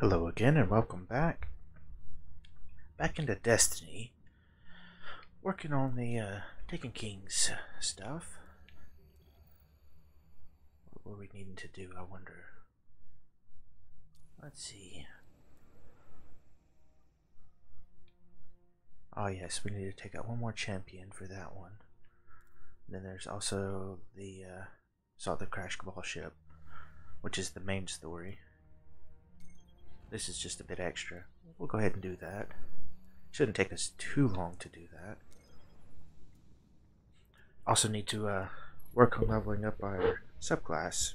Hello again and welcome back. Back into Destiny. Working on the uh, Taken Kings stuff. What were we needing to do, I wonder? Let's see. Oh yes, we need to take out one more champion for that one. And then there's also the uh, saw the crash ball ship, which is the main story. This is just a bit extra. We'll go ahead and do that. Shouldn't take us too long to do that. Also need to uh, work on leveling up our subclass.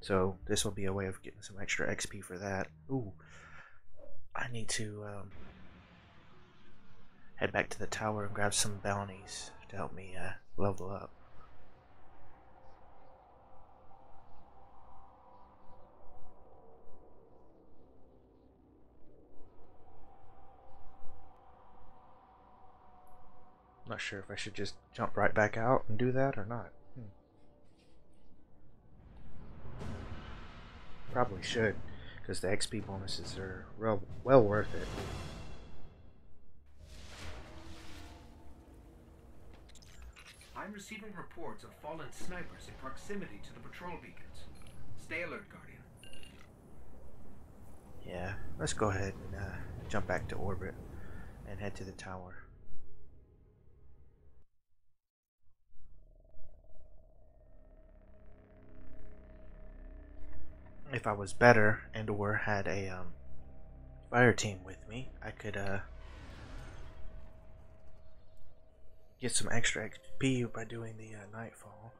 So this will be a way of getting some extra XP for that. Ooh, I need to um, head back to the tower and grab some bounties to help me uh, level up. Not sure if I should just jump right back out and do that or not. Hmm. Probably should, because the XP bonuses are real, well worth it. I'm receiving reports of fallen snipers in proximity to the patrol beacons. Stay alert, Guardian. Yeah, let's go ahead and uh, jump back to orbit and head to the tower. If I was better and or had a um, fire team with me, I could uh, get some extra XP by doing the uh, nightfall.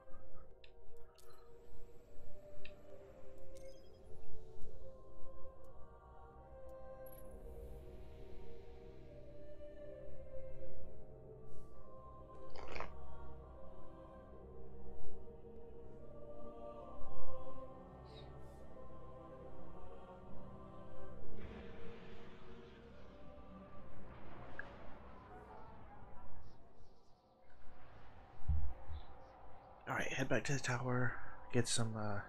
Back to the tower, get some uh,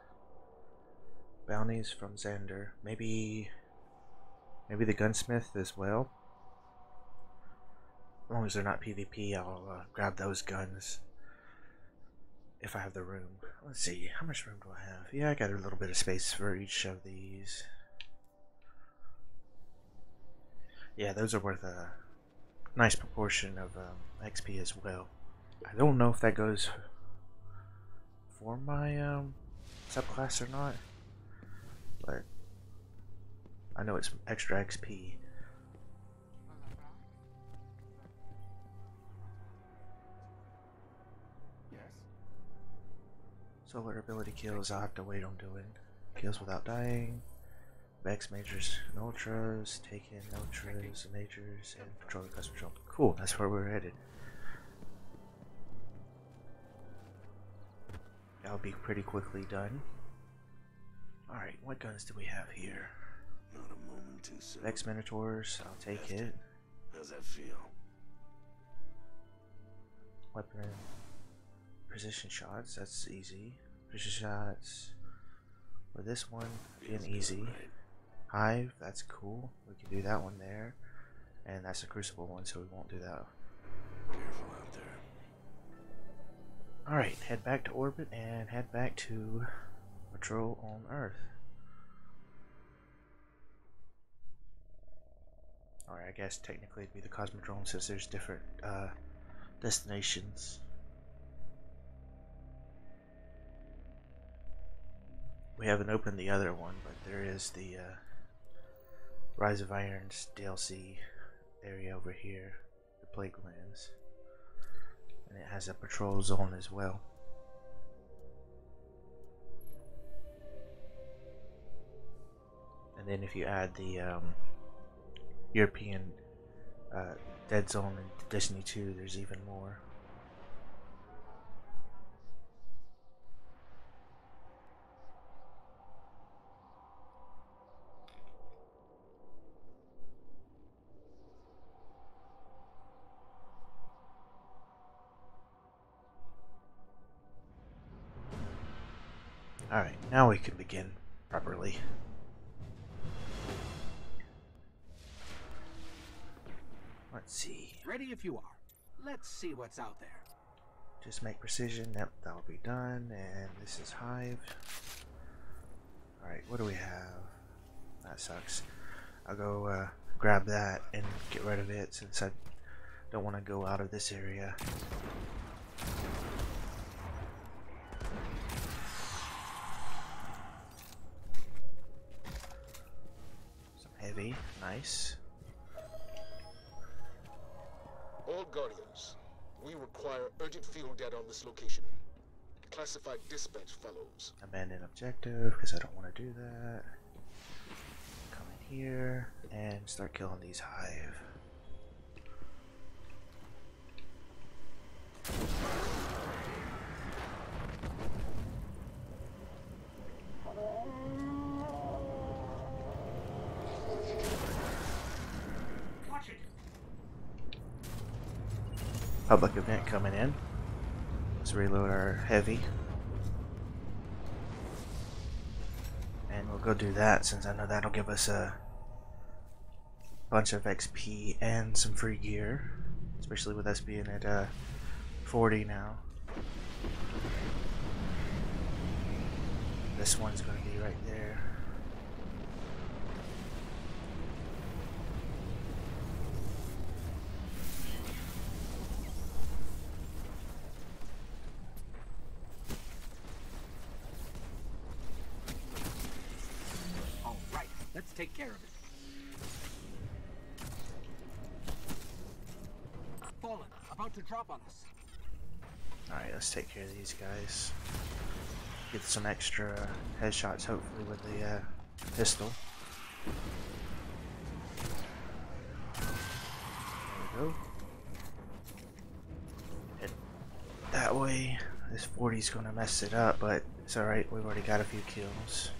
bounties from Xander. Maybe maybe the gunsmith as well. As long as they're not PvP, I'll uh, grab those guns if I have the room. Let's see, how much room do I have? Yeah, I got a little bit of space for each of these. Yeah, those are worth a nice proportion of um, XP as well. I don't know if that goes for my um, subclass or not, but I know it's extra XP. Yes? Solar ability kills I'll have to wait on doing. Kills without dying. Vex majors and ultras, taken ultras, majors, and control the custom control. Cool, that's where we're headed. That'll be pretty quickly done. Alright, what guns do we have here? Not a moment too soon. Vex Minotaurs, I'll take it. How's that feel? Weapon. Precision shots, that's easy. Precision shots. With this one, again easy. right? Hive, that's cool. We can do that one there. And that's a crucible one, so we won't do that. Careful out there. Alright, head back to orbit and head back to patrol on Earth. Alright, I guess technically it'd be the Cosmodrome since there's different uh, destinations. We haven't opened the other one, but there is the uh, Rise of Irons DLC area over here, the Plague Lands. And it has a patrol zone as well. And then if you add the um, European uh, Dead Zone in Destiny 2, there's even more. Now we can begin properly. Let's see. Ready if you are. Let's see what's out there. Just make precision. Yep, that'll be done. And this is Hive. Alright, what do we have? That sucks. I'll go uh, grab that and get rid of it since I don't want to go out of this area. Heavy, nice. All Guardians, we require urgent field data on this location. Classified dispatch follows. Abandon objective because I don't want to do that. Come in here and start killing these hive. Watch it. Public event coming in. Let's reload our heavy. And we'll go do that since I know that'll give us a bunch of XP and some free gear. Especially with us being at uh, 40 now. This one's going to be right there. All let's take care of it. Fallen, about to drop on us. Alright, let's take care of these guys. Get some extra headshots, hopefully, with the uh, pistol. There we go. That way. This 40's gonna mess it up, but it's alright, we've already got a few kills.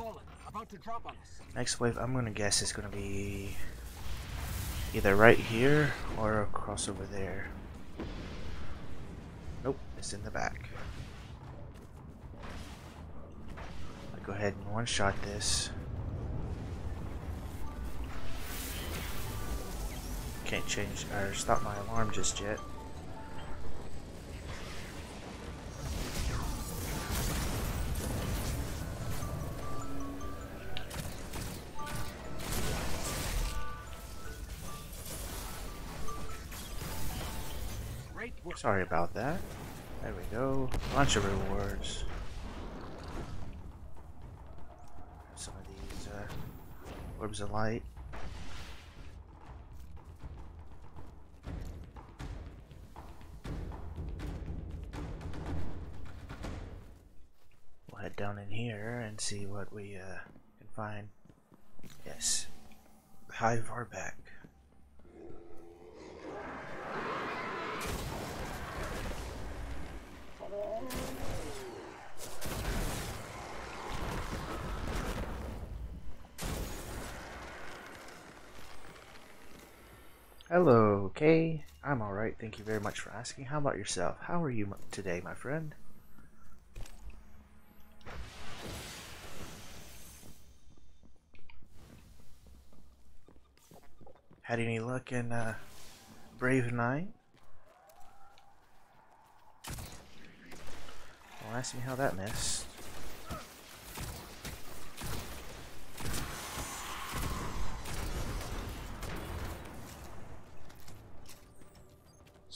Fallen, about to drop on us. Next wave, I'm gonna guess is gonna be either right here or across over there. Nope, it's in the back. I'll go ahead and one shot this. Can't change or stop my alarm just yet. Sorry about that. There we go. Bunch of rewards. Some of these uh, orbs of light. We'll head down in here and see what we uh, can find. Yes. Hive are back. Hello, Kay. I'm alright, thank you very much for asking. How about yourself? How are you today, my friend? Had any luck in uh, Brave Night? Don't ask me how that missed.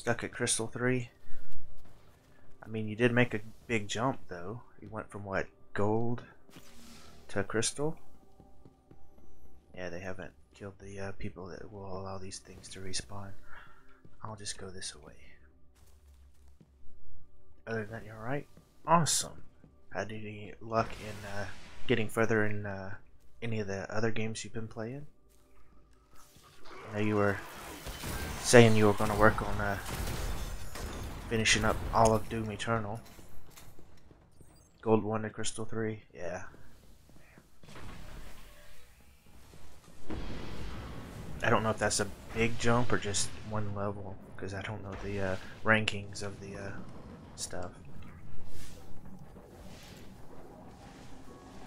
Stuck at Crystal 3. I mean, you did make a big jump, though. You went from what, gold to crystal? Yeah, they haven't killed the uh, people that will allow these things to respawn. I'll just go this way. Other than that, you're right. Awesome. Had any luck in uh, getting further in uh, any of the other games you've been playing? I know you were saying you were going to work on uh, finishing up all of Doom Eternal. Gold 1 to Crystal 3, yeah. I don't know if that's a big jump or just one level because I don't know the uh, rankings of the uh, stuff.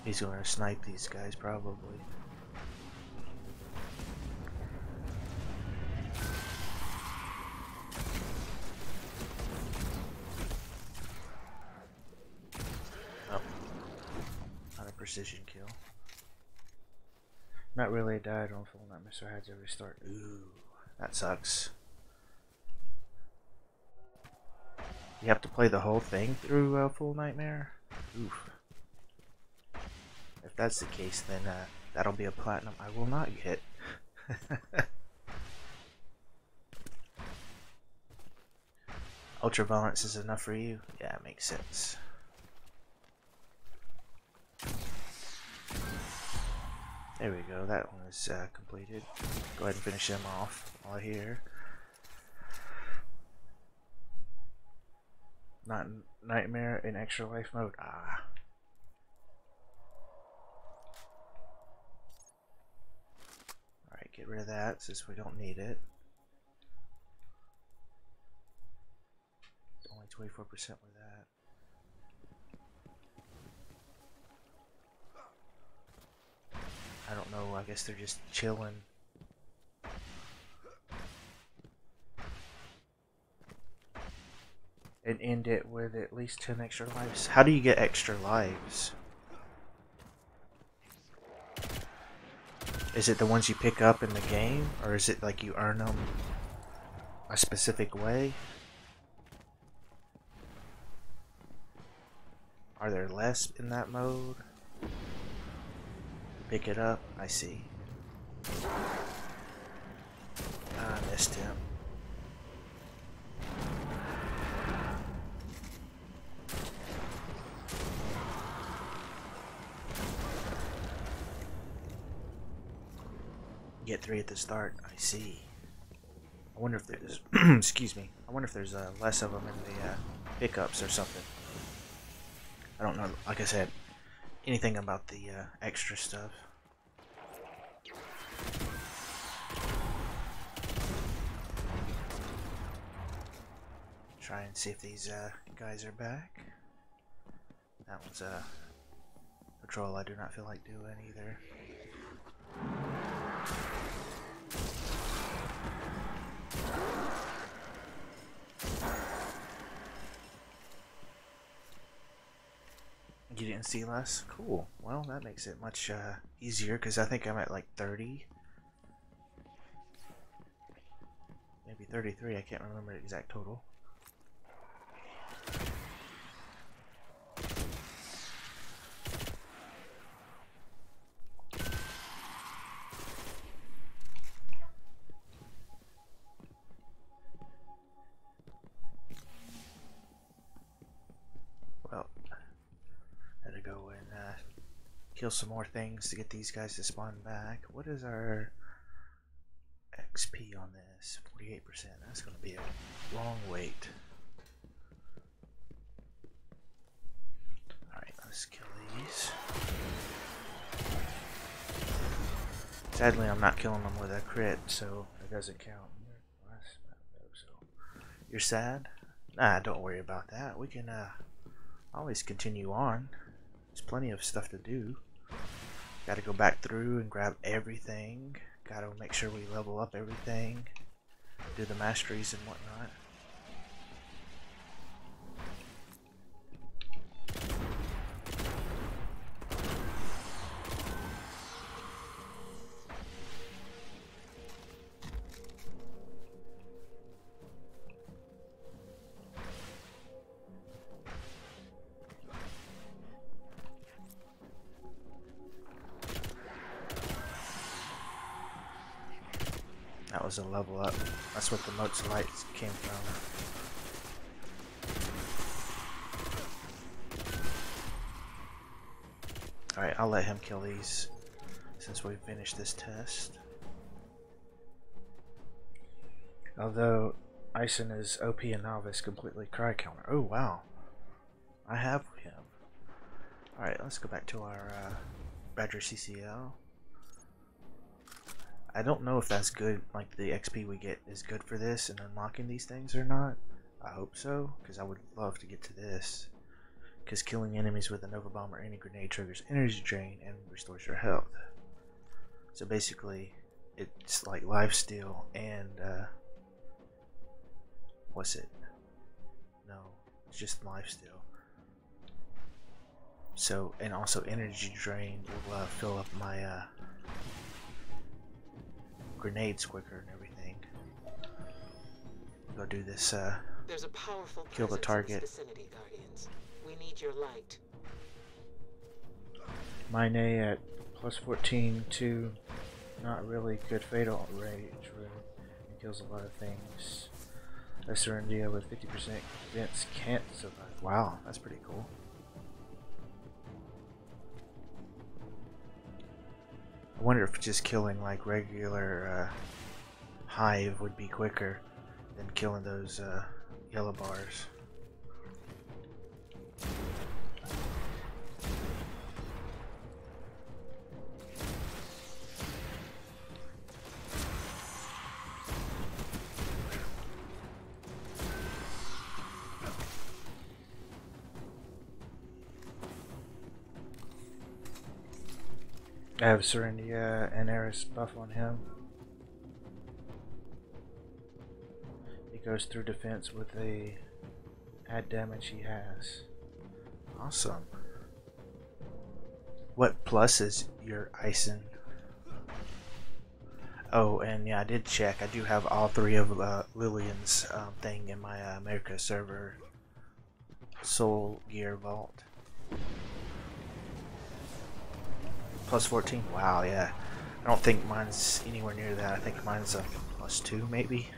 He's gonna snipe these guys probably. Precision kill. Not really died on full nightmare, so I had to restart. Ooh, that sucks. You have to play the whole thing through uh, full nightmare? Oof. If that's the case, then uh, that'll be a platinum I will not get. Ultra Ultraviolence is enough for you? Yeah, it makes sense. There we go, that one is uh, completed. Go ahead and finish them off while here. Not Nightmare in Extra Life mode. Ah. Alright, get rid of that since we don't need it. Only 24% with that. I don't know, I guess they're just chilling. And end it with at least 10 extra lives. How do you get extra lives? Is it the ones you pick up in the game? Or is it like you earn them a specific way? Are there less in that mode? Pick it up. I see. I missed him. Get three at the start. I see. I wonder if there's. excuse me. I wonder if there's uh, less of them in the uh, pickups or something. I don't know. Like I said, anything about the uh, extra stuff. Try and see if these uh, guys are back. That one's a patrol I do not feel like doing either. You didn't see less? Cool. Well, that makes it much uh, easier because I think I'm at like 30. Maybe 33, I can't remember the exact total. Well, had to go and uh, kill some more things to get these guys to spawn back. What is our XP on this? 48%. That's going to be a long wait. Alright, let's kill these. Sadly, I'm not killing them with a crit, so it doesn't count. You're sad? Nah, don't worry about that. We can uh, always continue on. There's plenty of stuff to do. Gotta go back through and grab everything. Gotta make sure we level up everything. Do the masteries and whatnot. These since we finished this test. Although Ison is OP and novice completely cry counter. Oh wow. I have him. Alright, let's go back to our uh, Badger CCL. I don't know if that's good, like the XP we get is good for this and unlocking these things or not. I hope so, because I would love to get to this. Because killing enemies with a Nova Bomb or any grenade triggers energy drain and restores your health. So basically, it's like lifesteal and, uh, what's it? No, it's just lifesteal. So, and also energy drain will uh, fill up my, uh, grenades quicker and everything. Go do this, uh, There's a powerful Kill the target. We need your light. mine at plus 14 to not really good fatal rage, really. It kills a lot of things. A Serendia with 50% convince can't survive. Wow, that's pretty cool. I wonder if just killing like regular uh, hive would be quicker than killing those uh, yellow bars. I have Serendia and Eris buff on him. He goes through defense with the add damage he has. Awesome. What plus is your Ison? Oh, and yeah, I did check. I do have all three of uh, Lillian's um, thing in my uh, America server Soul Gear Vault. Plus 14? Wow, yeah. I don't think mine's anywhere near that. I think mine's a plus 2, maybe.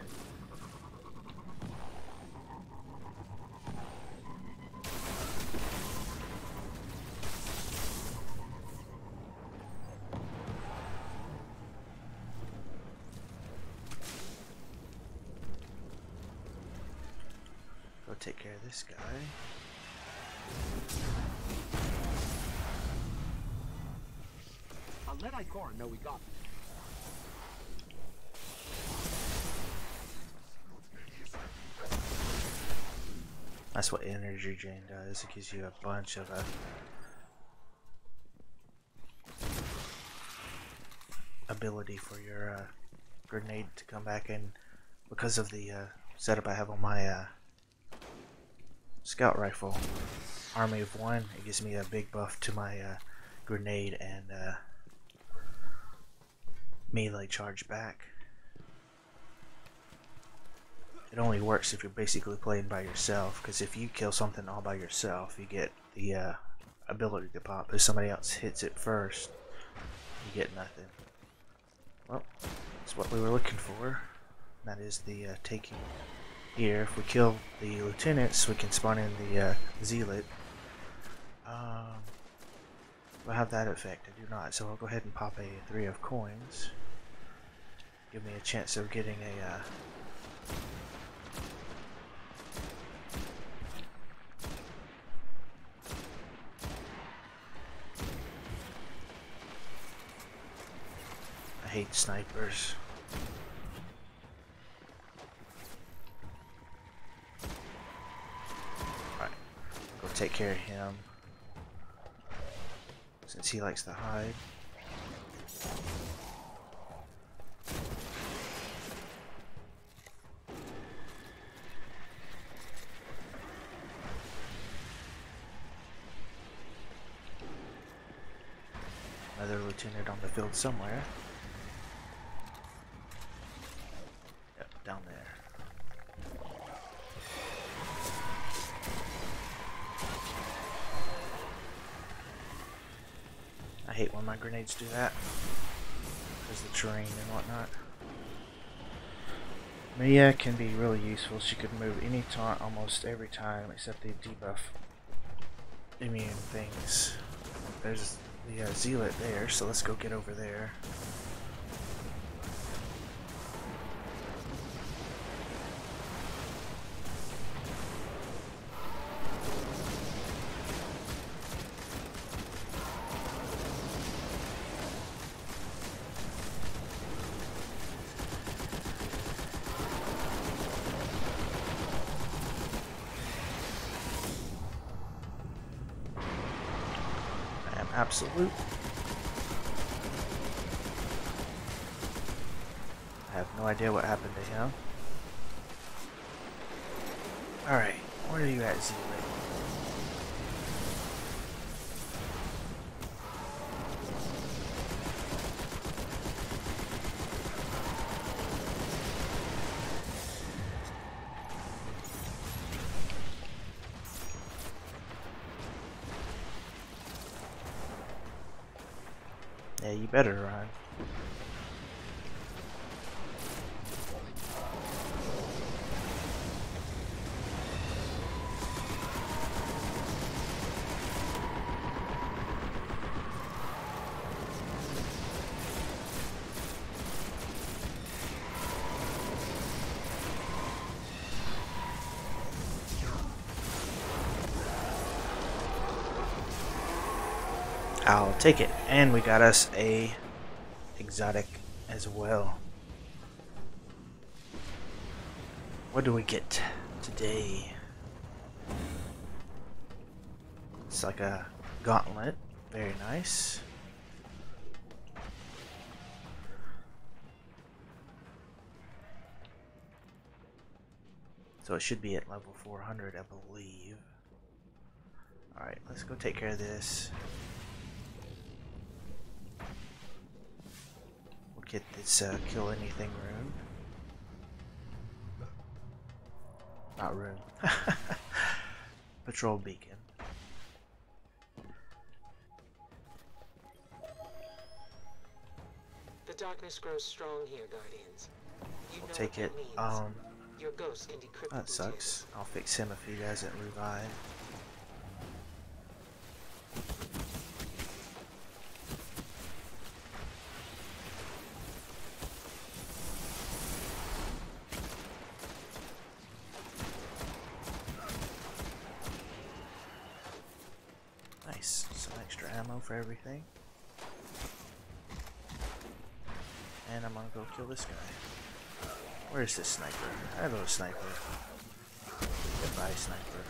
That's what energy drain does. It gives you a bunch of uh, ability for your uh, grenade to come back in because of the uh, setup I have on my uh, scout rifle. Army of one. It gives me a big buff to my uh, grenade and melee charge back. It only works if you're basically playing by yourself, because if you kill something all by yourself, you get the uh, ability to pop. If somebody else hits it first, you get nothing. Well, that's what we were looking for. That is the uh, taking here. If we kill the lieutenants, we can spawn in the uh, zealot. Um, will have that effect? I do not. So I'll go ahead and pop a three of coins. Give me a chance of getting a I hate snipers. Alright, go take care of him. Since he likes to hide. Another lieutenant on the field somewhere. Yep, down there. I hate when my grenades do that. Because the terrain and whatnot. Mia can be really useful. She could move any taunt almost every time except the debuff immune things. There's the uh, zealot there, so let's go get over there. Absolute. I have no idea what happened to him. Alright, where are you at, Z Lady? Yeah, you better run. I'll take it. And we got us a exotic as well. What do we get today? It's like a gauntlet. Very nice. So it should be at level 400, I believe. Alright, let's go take care of this. Get this uh, kill anything rune. Not rune. Patrol beacon. The darkness grows strong here, Guardians. You We'll take it. Um, Your ghost can decrypt that sucks. I'll fix him if he doesn't revive. Nice. Some extra everything. And I'm gonna go kill this guy. Where's this sniper? Hello, sniper. Goodbye, sniper.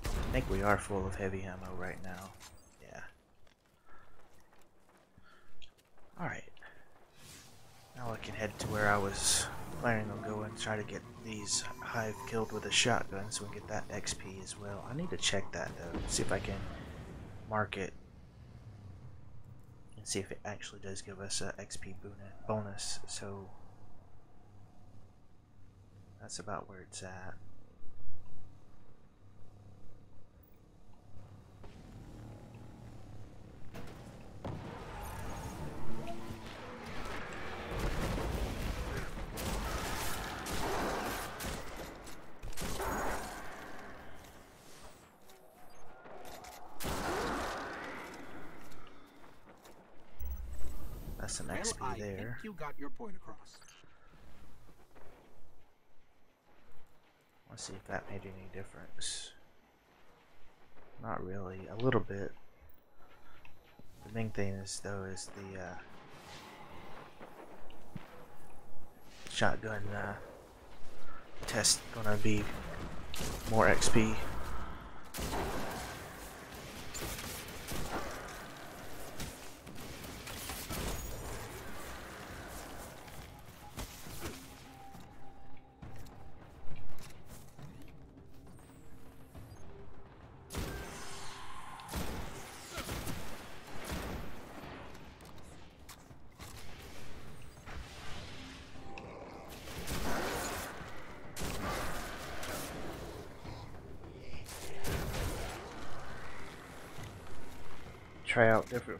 I think we are full of heavy ammo right now. Yeah. Alright. Now I can head to where I was planning on going, try to get these hive killed with a shotgun so we can get that XP as well. I need to check that though, see if I can mark it and see if it actually does give us a XP bonus. So that's about where it's at. That's XP I think you got your point across. Let's see if that made any difference. Not really, a little bit. The main thing is though is the uh, shotgun uh, test gonna be more XP.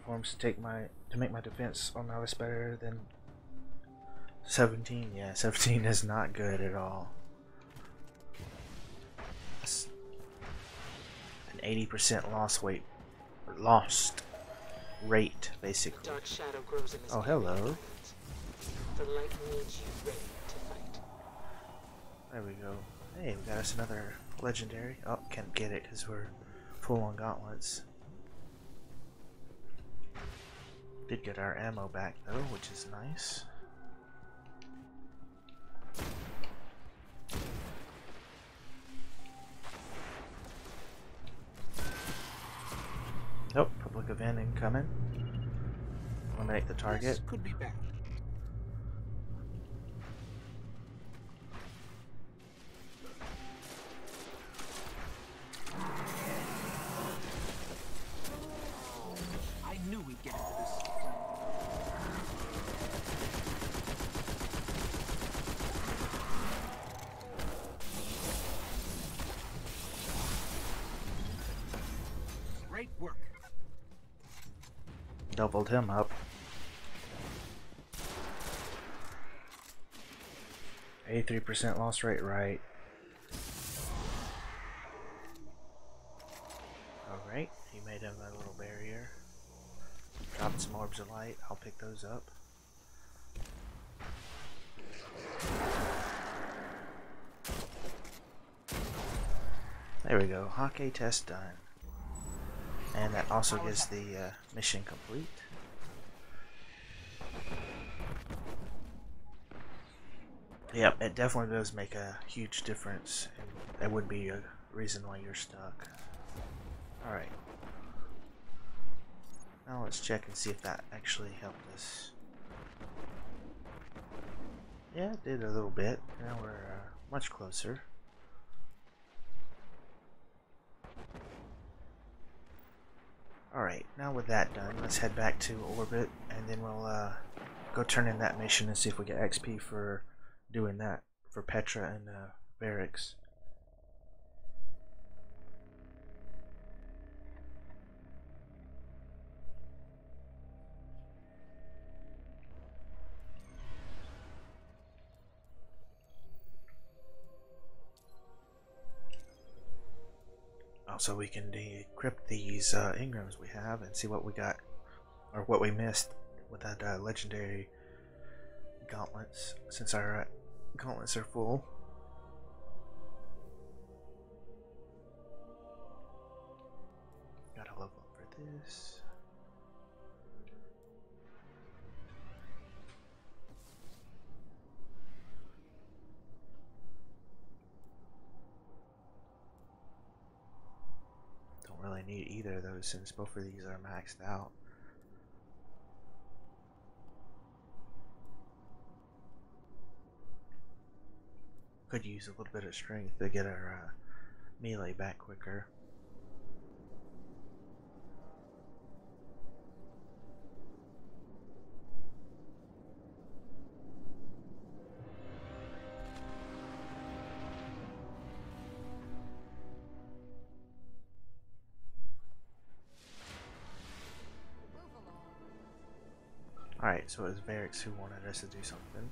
Out different forms to take my to make my defense on Alice better than 17. Yeah, 17 is not good at all. That's an 80% loss weight lost rate basically. Dark shadow grows in Oh, hello. The light needs you ready to fight. There we go. Hey, we got us another legendary. Oh, can't get it because we're full on gauntlets. Did get our ammo back though, which is nice. Oh, public event incoming. Eliminate the target. This could be bad. Him up. Eighty-three percent loss rate, right? All right, he made him a little barrier. Dropped some orbs of light. I'll pick those up. There we go. Hockey test done. And that also gives the uh, mission complete. Yep, it definitely does make a huge difference, and that would be a reason why you're stuck. Alright. Now let's check and see if that actually helped us. Yeah, it did a little bit. Now we're uh, much closer. Alright, now with that done, let's head back to orbit and then we'll uh, go turn in that mission and see if we get XP for doing that for Petra and uh, Variks. Also, we can decrypt these uh, engrams we have and see what we got or what we missed with that uh, legendary gauntlets since our gauntlets are full. Gotta level up for this. Don't really need either of those since both of these are maxed out. Could use a little bit of strength to get our uh, melee back quicker. Alright, so it was Variks who wanted us to do something.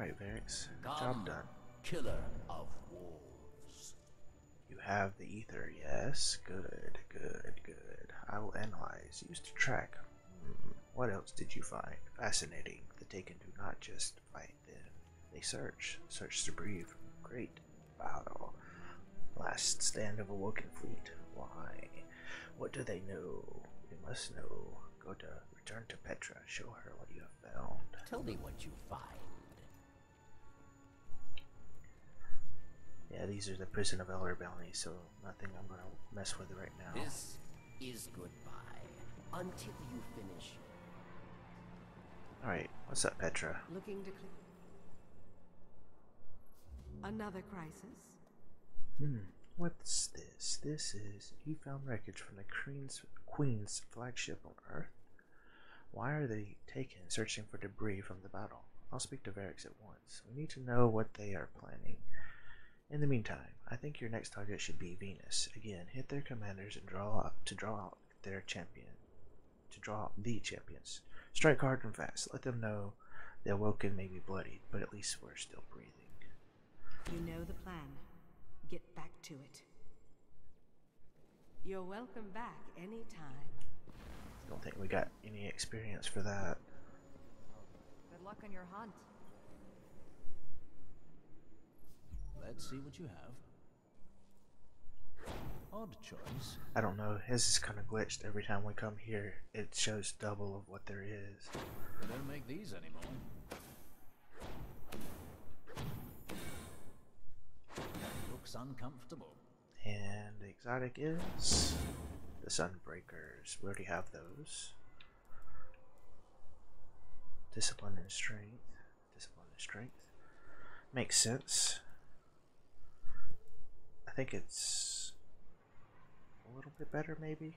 Alright, Variks. Job done. Killer of wolves. You have the ether, yes? Good, good, good. I will analyze. Use to track. Hmm, What else did you find? Fascinating. The Taken do not just fight them. They search. Search to breathe. Great battle. Last stand of Awoken Fleet. Why? What do they know? We must know. Go to return to Petra. Show her what you have found. Tell me what you find. Yeah, these are the Prison of Elder bounties, so nothing I'm gonna mess with right now. This is goodbye. Until you finish. Alright, what's up, Petra? Looking to clear. Another crisis? Hmm, what's this? This is you found wreckage from the Queen's Queen's flagship on Earth. Why are they taken searching for debris from the battle? I'll speak to Variks at once. We need to know what they are planning. In the meantime, I think your next target should be Venus. Again, hit their commanders and draw out to draw out their champion. To draw out the champions. Strike hard and fast. Let them know the awoken may be bloodied, but at least we're still breathing. You know the plan. Get back to it. You're welcome back anytime. Don't think we got any experience for that. Good luck on your hunt. Let's see what you have. odd choice. I don't know. His is kind of glitched. Every time we come here, it shows double of what there is. They don't make these anymore. Looks uncomfortable. And the exotic is the Sunbreakers. We already have those. Discipline and strength. Discipline and strength. Makes sense. Think it's a little bit better, maybe.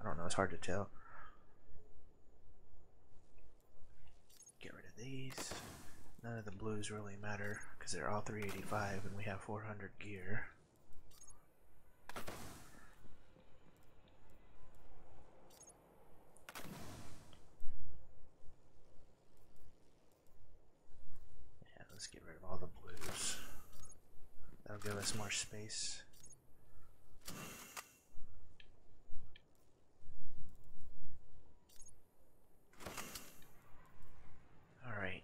I don't know. It's hard to tell. Get rid of these. None of the blues really matter because they're all 385 and we have 400 gear. Yeah, let's get rid of all the blues. That'll give us more space. Alright.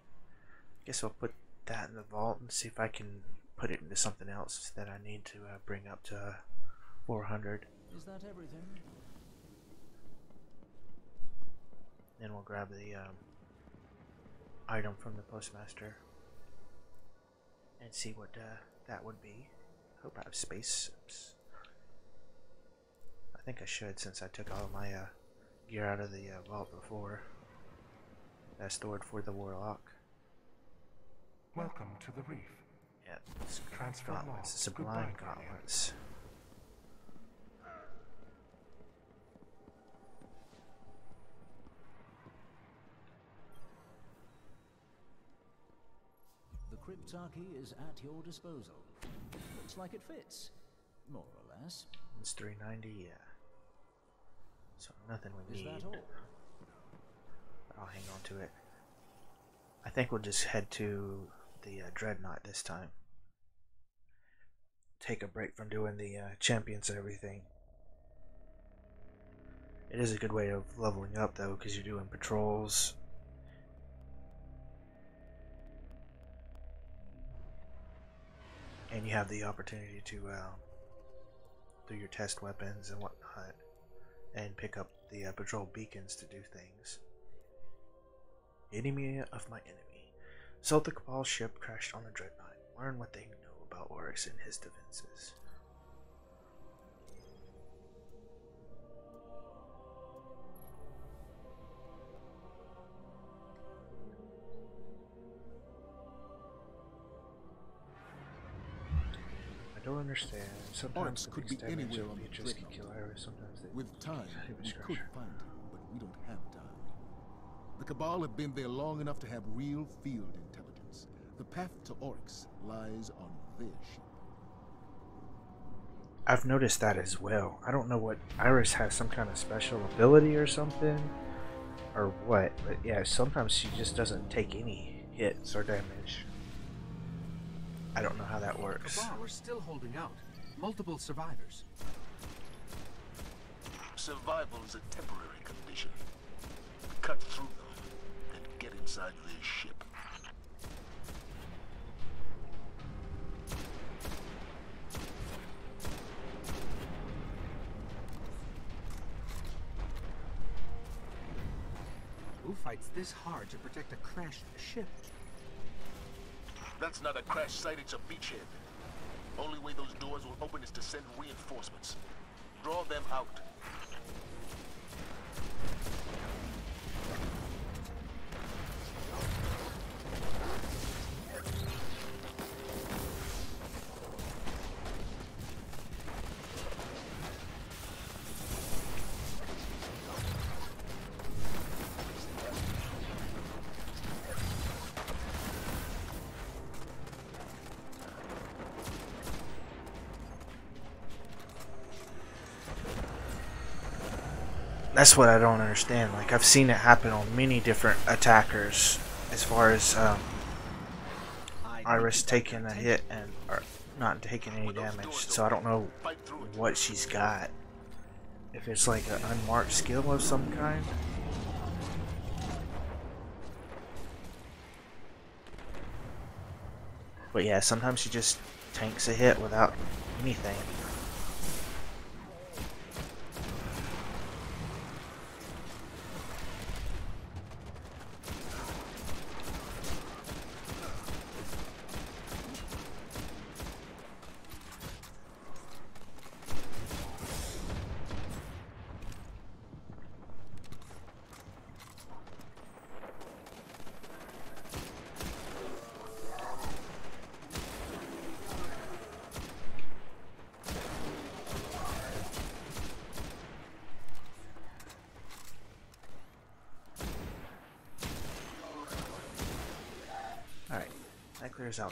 Guess I'll put that in the vault and see if I can put it into something else that I need to uh, bring up to uh, 400. Is that everything? Then we'll grab the um, item from the postmaster and see what uh, that would be. Hope I have space. Oops. I think I should since I took all my uh, gear out of the uh, vault before. I stored for the warlock. Welcome to the reef. Yeah, Transfer sublime Goodbye, Guardian. Cryptarchy is at your disposal. Looks like it fits. More or less. It's 390, yeah. So nothing we Is need. I'll hang on to it. I think we'll just head to the uh, Dreadnought this time. Take a break from doing the uh, champions and everything. It is a good way of leveling up though, because you're doing patrols. And you have the opportunity to uh, do your test weapons and whatnot, and pick up the uh, patrol beacons to do things. Enemy of my enemy. So the Cabal ship crashed on a dreadnought. Learn what they know about Oryx and his defenses. Understand. Sometimes Oryx the could be anywhere on the Beatrice can dreadnought. kill Iris. Sometimes they With time, It was we could find him, but we don't have time. The Cabal have been there long enough to have real field intelligence. The path to Oryx lies on their ship. I've noticed that as well. I don't know what Iris has some kind of special ability or something, or what, but yeah, sometimes she just doesn't take any hits or damage. I don't know how that works. Kabar, we're still holding out. Multiple survivors. Survival is a temporary condition. Cut through them and get inside their ship. Who fights this hard to protect a crashed ship? That's not a crash site, it's a beachhead. Only way those doors will open is to send reinforcements. Draw them out. That's what I don't understand. Like I've seen it happen on many different attackers, as far as um, Iris taking a hit and not taking any damage. So I don't know what she's got. If it's like an unmarked skill of some kind. But yeah, sometimes she just tanks a hit without anything.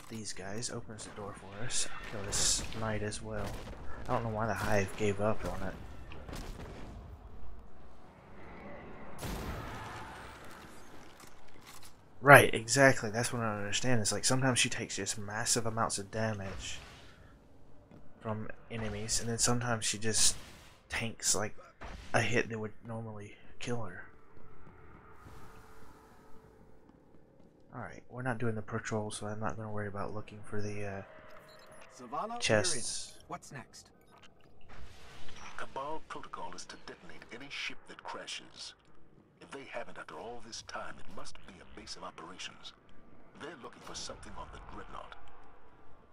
Out these guys, opens the door for us. Kill this knight as well. I don't know why the hive gave up on it. Right, exactly. That's what I don't understand. It's like sometimes she takes just massive amounts of damage from enemies, and then sometimes she just tanks like a hit that would normally kill her. Alright, we're not doing the patrol, so I'm not going to worry about looking for the uh, Zavala, chests. What's next? Cabal protocol is to detonate any ship that crashes. If they haven't after all this time, it must be a base of operations. They're looking for something on the Dreadnought.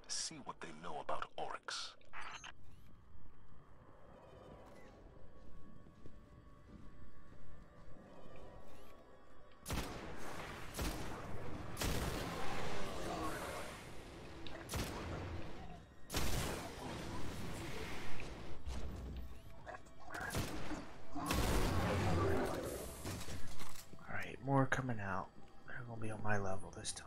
See what they know about Oryx. They're to be on my level this time.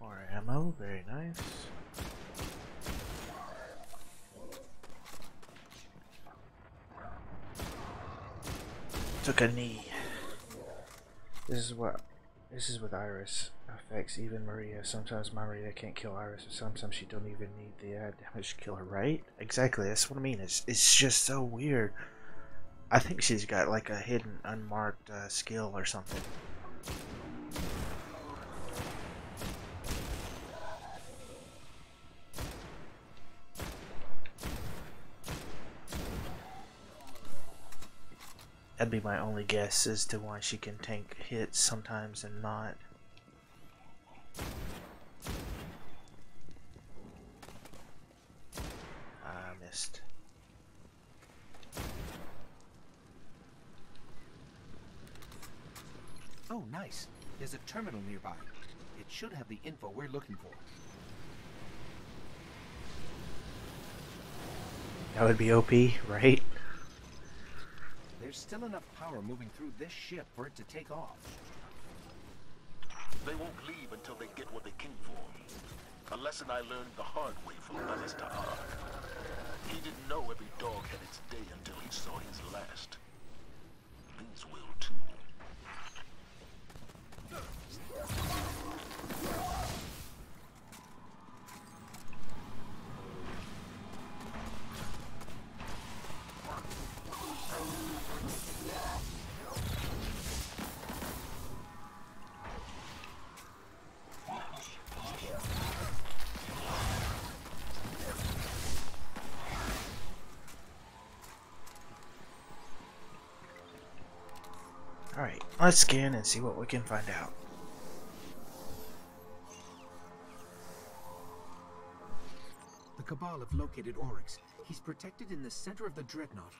More ammo, very nice. Took a knee. This is what this is with Iris affects even Maria. Sometimes Maria can't kill Iris, and sometimes she don't even need the add damage to kill her. Right? Exactly. That's what I mean. It's it's just so weird. I think she's got like a hidden, unmarked uh, skill or something. That'd be my only guess as to why she can tank hits sometimes and not. Oh, nice. There's a terminal nearby. It should have the info we're looking for. That would be OP, right? There's still enough power moving through this ship for it to take off. They won't leave until they get what they came for. A lesson I learned the hard way from Alistar. He didn't know every dog had its day until he saw his last. These will let's scan and see what we can find out. The Cabal have located Oryx. He's protected in the center of the Dreadnought,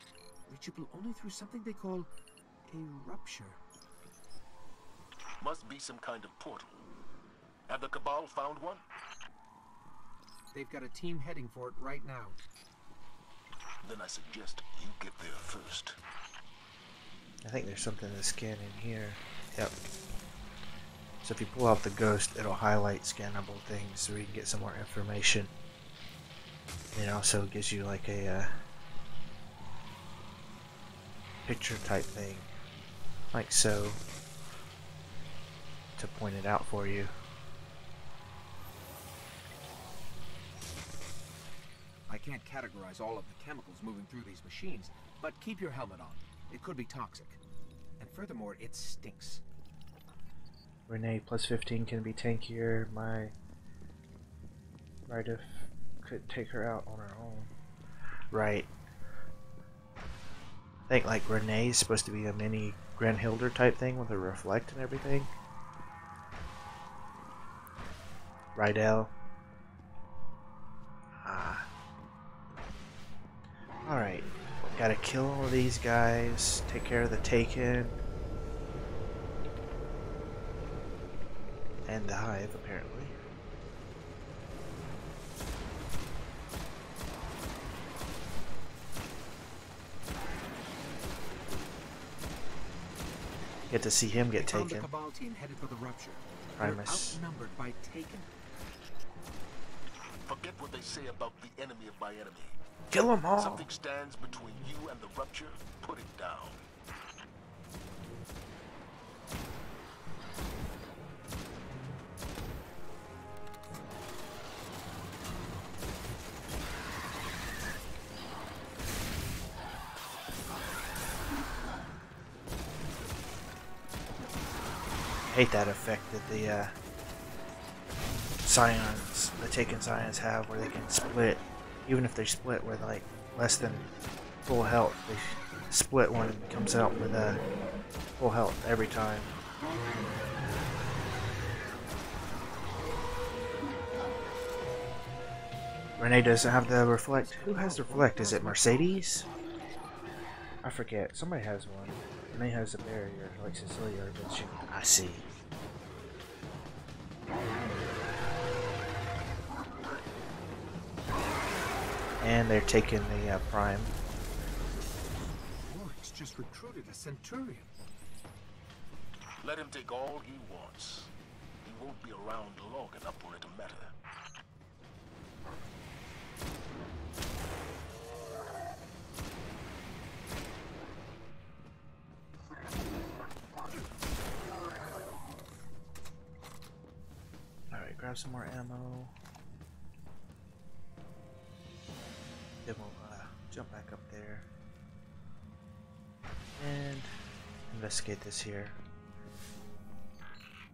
reachable only through something they call a rupture. Must be some kind of portal. Have the Cabal found one? They've got a team heading for it right now. Then I suggest you get there first. I think there's something to scan in here. Yep. So if you pull out the ghost, it'll highlight scannable things so we can get some more information. It also gives you like a uh, picture type thing, like so, to point it out for you. I can't categorize all of the chemicals moving through these machines, but keep your helmet on. It could be toxic. And furthermore, it stinks. Renee plus 15 can be tankier. My Rydiff could take her out on her own. Right. I think like Renee is supposed to be a mini Granhilder type thing with a reflect and everything. Rydell. Ah. Alright. Gotta kill all these guys. Take care of the Taken. And the Hive, apparently. Get to see him get taken. the Cabal team headed for the rupture. Primus. Outnumbered by Taken. Forget what they say about the enemy of my enemy. Kill 'em all. Something stands between you and the rupture. Put it down. hate that effect that the uh, scions, the taken scions have where they can split, even if they split with like less than full health, they split one and comes out with uh, full health every time. Renee doesn't have the reflect. Who has the reflect? Is it Mercedes? I forget. Somebody has one. Renee has a barrier, like Cecilia, but she. I see. And they're taking the uh, prime. Oryx just recruited a Centurion. Let him take all he wants. He won't be around long enough for it to matter. Alright, grab some more ammo. Jump back up there. And investigate this here.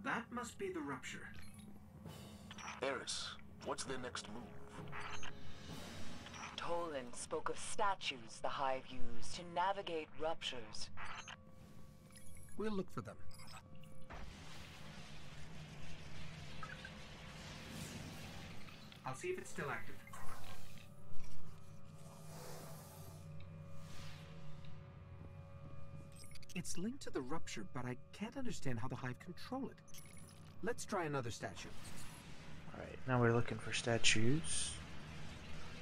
That must be the rupture. Eris, what's their next move? Toland spoke of statues the Hive used to navigate ruptures. We'll look for them. I'll see if it's still active. It's linked to the rupture, but I can't understand how the Hive control it. Let's try another statue. Alright, now we're looking for statues.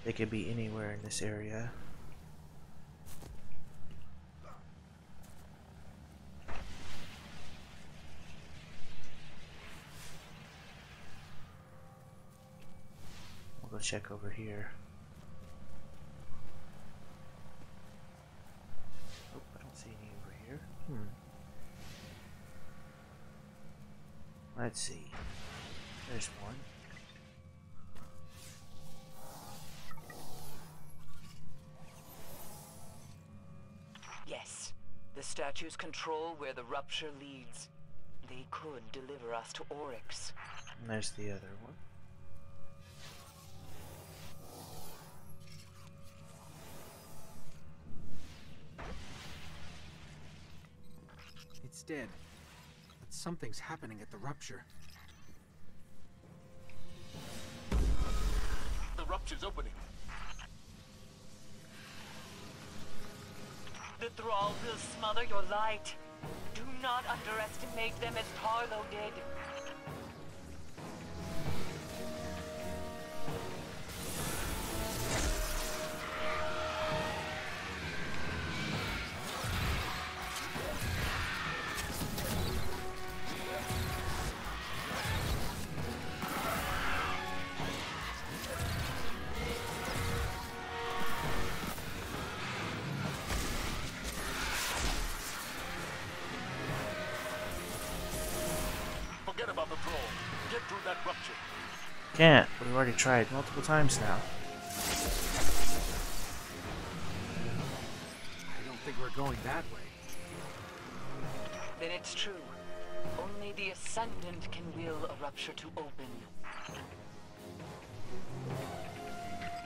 They could be anywhere in this area. We'll go check over here. Oh, I don't see any over here. Hmm. Let's see. There's one. Yes, the statues control where the rupture leads. They could deliver us to Oryx. And there's the other one. It's dead. But something's happening at the rupture. The rupture's opening. The Thrall will smother your light. Do not underestimate them as Parlo did. Can't. We've already tried multiple times now. I don't think we're going that way. Then it's true. Only the Ascendant can will a rupture to open.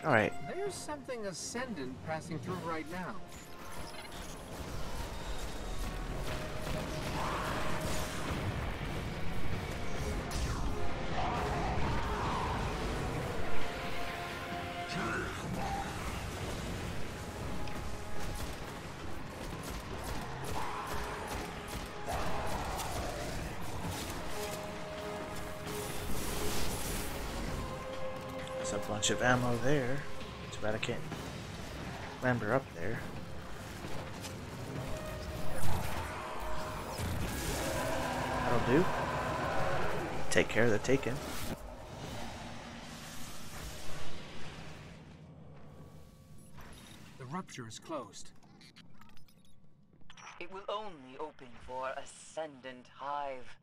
Alright, There's something ascendant passing through right now. Bunch of ammo there. Too bad I can't clamber up there. That'll do. Take care of the taken. The rupture is closed. It will only open for Ascendant Hive.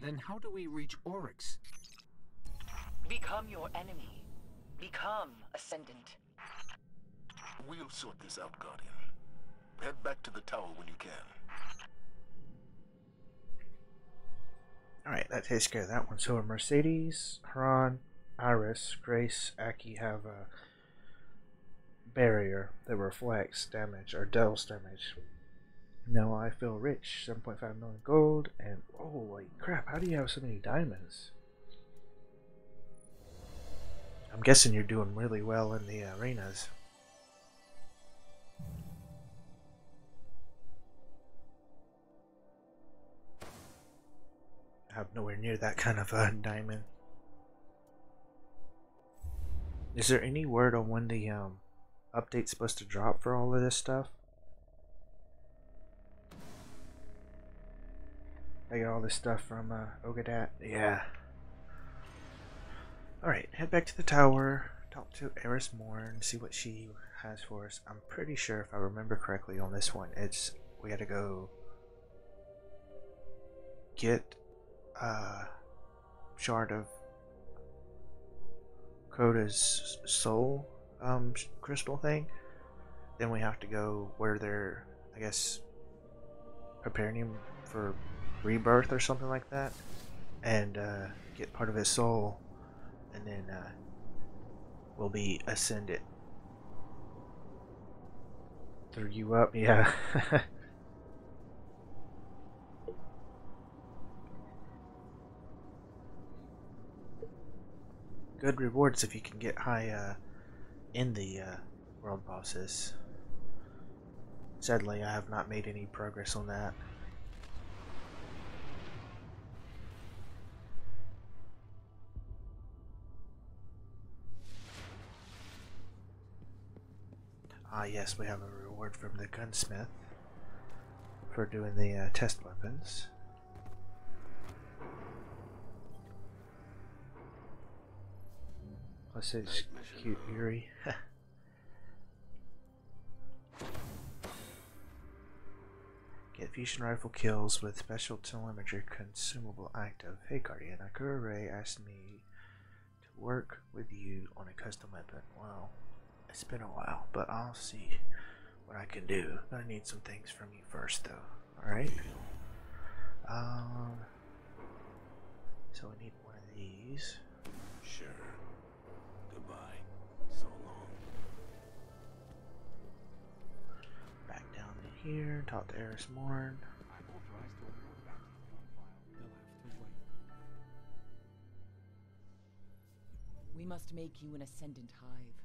Then how do we reach Oryx? Become your enemy. Become Ascendant. We'll sort this out, Guardian. Head back to the tower when you can. Alright, that takes care of that one. So Mercedes, Haran, Iris, Grace, Aki have a barrier that reflects damage or deals damage. Now I feel rich. 7.5 million gold and holy crap, how do you have so many diamonds? I'm guessing you're doing really well in the arenas. I have nowhere near that kind of a diamond. Is there any word on when the um, update's supposed to drop for all of this stuff? I got all this stuff from uh, Ogadat. Yeah. Alright, head back to the tower, talk to Eris Morn, see what she has for us. I'm pretty sure if I remember correctly on this one, it's we gotta go get a shard of Crota's soul um, crystal thing. Then we have to go where they're, I guess, preparing him for rebirth or something like that, and uh, get part of his soul, and then uh, we'll be ascended. Threw you up, yeah. Good rewards if you can get high uh, in the uh, world bosses. Sadly, I have not made any progress on that. Ah yes, we have a reward from the gunsmith for doing the uh, test weapons. Plus it's cute Yuri. Get fusion rifle kills with special telemetry consumable active. Hey Guardian, Ikora Rey asked me to work with you on a custom weapon. Well, it's been a while, but I'll see what I can do. I need some things from you first, though. Alright? Um, so we need one of these. Sure. Goodbye. So long. Back down to here, talk to Eris Morn. We must make you an Ascendant Hive.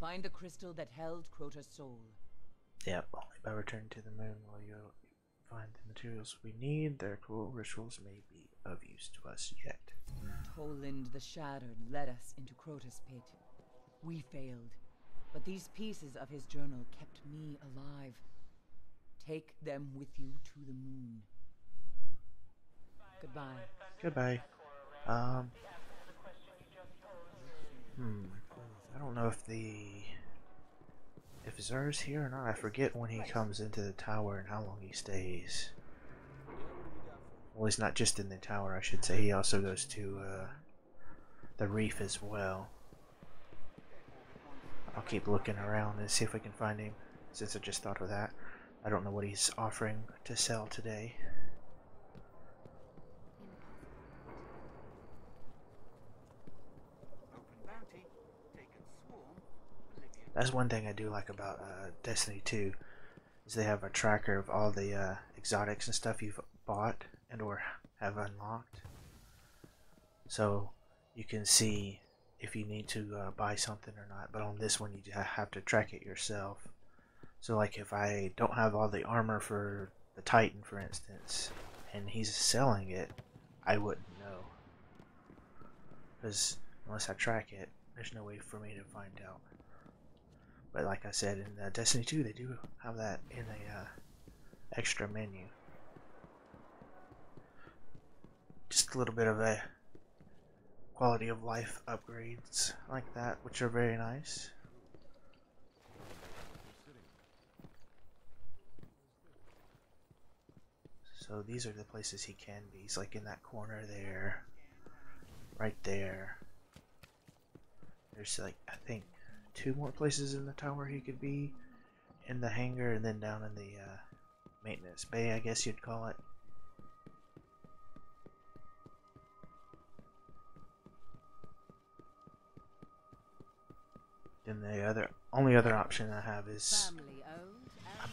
Find the crystal that held Crota's soul. Yep, only by returning to the moon will you find the materials we need. Their cruel rituals may be of use to us yet. Toland the Shattered led us into Crota's pit. We failed, but these pieces of his journal kept me alive. Take them with you to the moon. Goodbye. Goodbye. Um. Hmm. I don't know if the if Xûr's here or not. I forget when he comes into the tower and how long he stays. Well, he's not just in the tower, I should say. He also goes to uh, the reef as well. I'll keep looking around and see if we can find him, since I just thought of that. I don't know what he's offering to sell today. That's one thing I do like about uh, Destiny 2 is they have a tracker of all the uh, exotics and stuff you've bought and or have unlocked. So you can see if you need to uh, buy something or not. But on this one you have to track it yourself. So like if I don't have all the armor for the Titan for instance and he's selling it, I wouldn't know. Because unless I track it, there's no way for me to find out. But like I said, in uh, Destiny 2, they do have that in a uh, extra menu. just a little bit of a quality of life upgrades like that, which are very nice. So these are the places he can be. He's like in that corner there, right there. There's like, I think, two more places in the tower he could be. In the hangar and then down in the uh, maintenance bay, I guess you'd call it. Then the other, only other option I have is,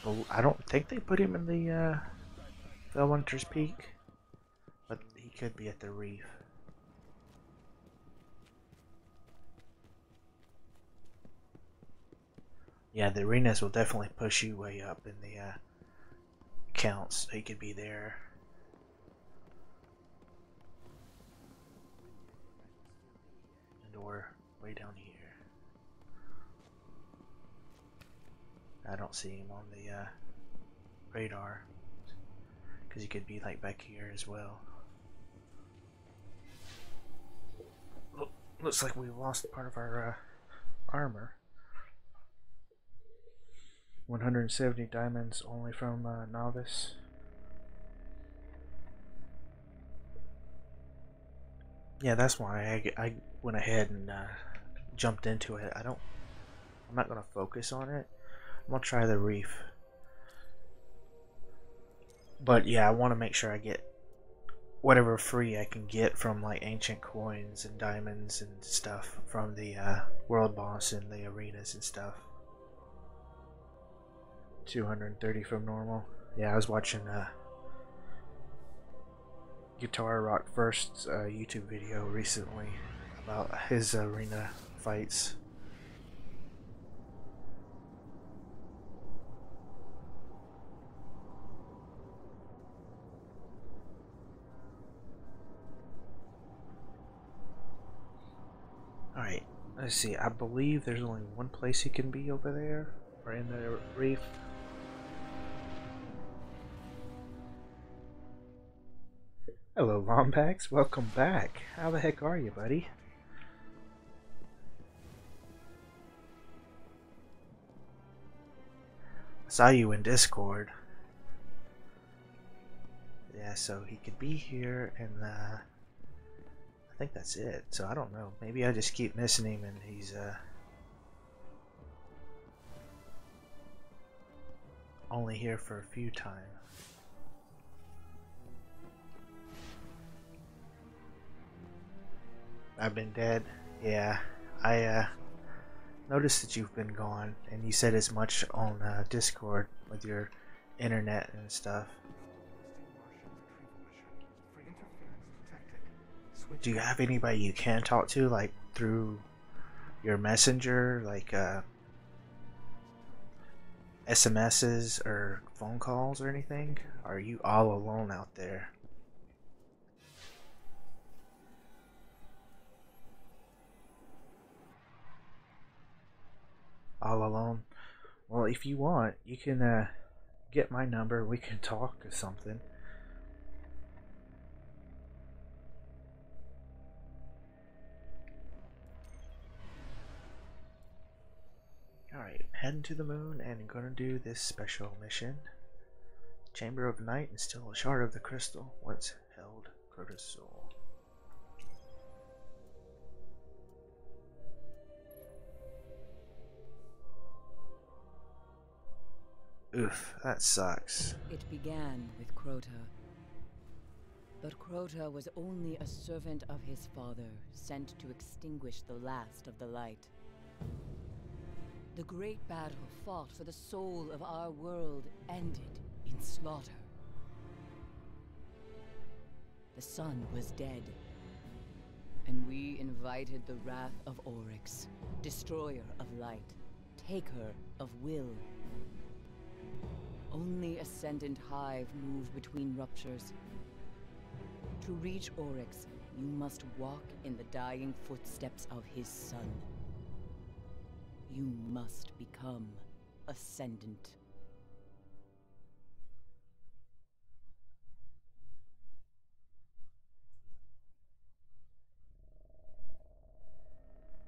I, I don't think they put him in the uh, Felwinter's Peak, but he could be at the reef. Yeah, the arenas will definitely push you way up in the uh, counts. He could be there. And or way down here. I don't see him on the uh, radar. Because he could be like back here as well. Looks like we lost part of our uh, armor. 170 diamonds only from uh, novice. Yeah, that's why I, I went ahead and uh, jumped into it. I don't. I'm not gonna focus on it. I'm gonna try the reef. But yeah, I want to make sure I get whatever free I can get from like ancient coins and diamonds and stuff from the uh, world boss and the arenas and stuff. 230 from normal. Yeah, I was watching uh, Guitar Rock First uh, YouTube video recently about his arena fights. Alright, let's see. I believe there's only one place he can be over there, or in the reef. Hello, Lombax. Welcome back. How the heck are you, buddy? I saw you in Discord. Yeah, so he could be here, and uh, I think that's it. So I don't know. Maybe I just keep missing him, and he's uh, only here for a few times. I've been dead. Yeah, I uh, noticed that you've been gone, and you said as much on uh, Discord with your internet and stuff. Do you have anybody you can talk to, like through your messenger, like uh, SMSs or phone calls or anything? are you all alone out there? All alone. Well, if you want, you can uh, get my number. We can talk or something. Alright, heading to the moon and gonna do this special mission. Chamber of Night and still a shard of the crystal once held Crota's soul. Oof, that sucks. It began with Crota. But Crota was only a servant of his father, sent to extinguish the last of the light. The great battle fought for the soul of our world ended in slaughter. The sun was dead, and we invited the wrath of Oryx, destroyer of light, taker of will only Ascendant Hive move between ruptures. To reach Oryx, you must walk in the dying footsteps of his son. You must become Ascendant.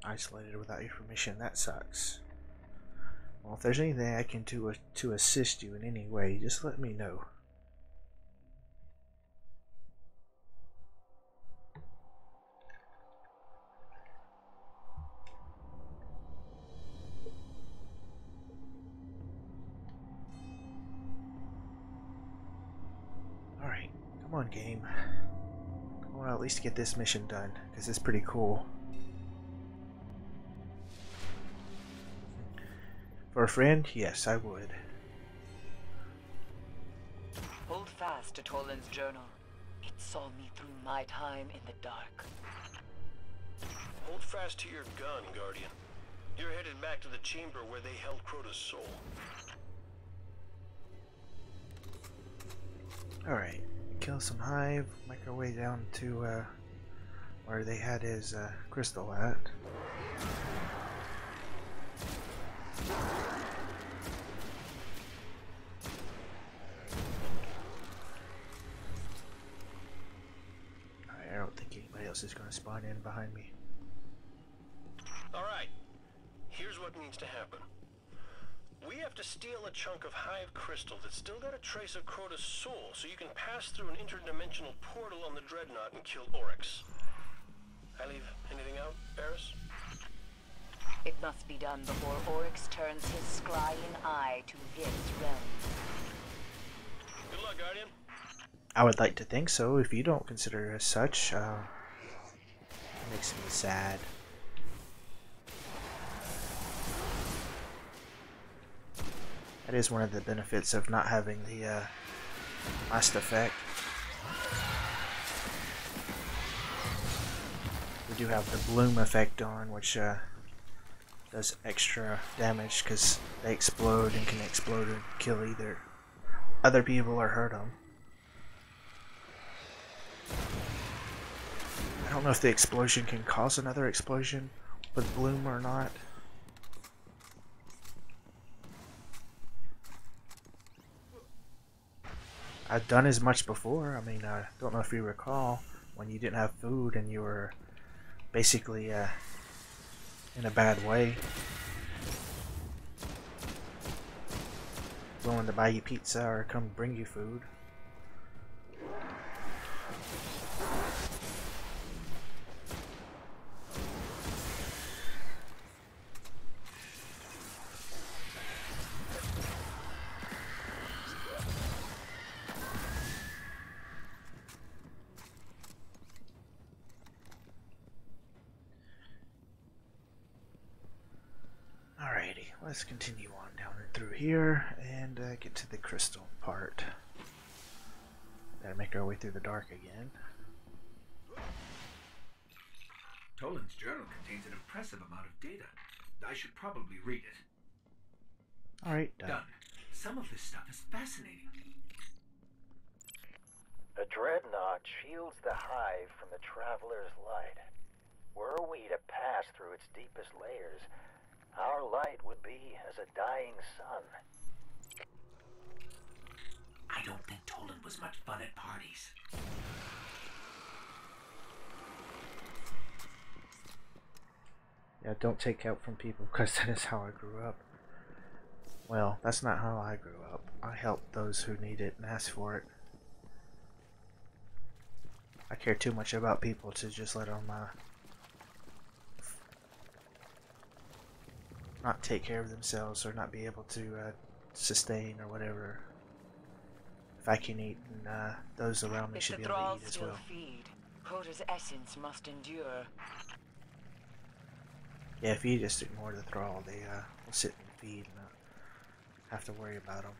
Isolated without your permission, that sucks. Well, if there's anything I can do to assist you in any way, just let me know. Alright, come on game. I want to at least get this mission done, because it's pretty cool. For a friend, yes, I would. Hold fast to Toland's journal. It saw me through my time in the dark. Hold fast to your gun, Guardian. You're headed back to the chamber where they held Crota's soul. Alright, kill some hive, make our way down to uh, where they had his uh, crystal at. I don't think anybody else is going to spawn in behind me. Alright, here's what needs to happen. We have to steal a chunk of Hive crystal that's still got a trace of Crota's soul, so you can pass through an interdimensional portal on the Dreadnought and kill Oryx. I leave anything out, Eris? It must be done before Oryx turns his scrying eye to this realm. Good luck, Guardian. I would like to think so. If you don't consider it as such, uh, it makes me sad. That is one of the benefits of not having the uh, last effect. We do have the bloom effect on, which uh, does extra damage because they explode and can explode and kill either other people or hurt them. I don't know if the explosion can cause another explosion with bloom or not. I've done as much before. I mean, I don't know if you recall when you didn't have food and you were basically uh, in a bad way. Willing to buy you pizza or come bring you food. Let's continue on down and through here and uh, get to the crystal part. Gotta make our way through the dark again. Toland's journal contains an impressive amount of data. I should probably read it. Alright, done. done. Some of this stuff is fascinating. The dreadnought shields the hive from the traveler's light. Were we to pass through its deepest layers, our light would be as a dying sun. I don't think Toland was much fun at parties. Yeah, don't take help from people because that is how I grew up. Well, that's not how I grew up. I helped those who need it and asked for it. I care too much about people to just let them uh, not take care of themselves or not be able to uh, sustain or whatever. If I can eat, and uh, those around me if should be able to eat as well. feed, Crota's essence must endure. Yeah, if you just ignore the thrall, they uh, will sit and feed and not have to worry about them.